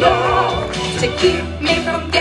law to keep me from getting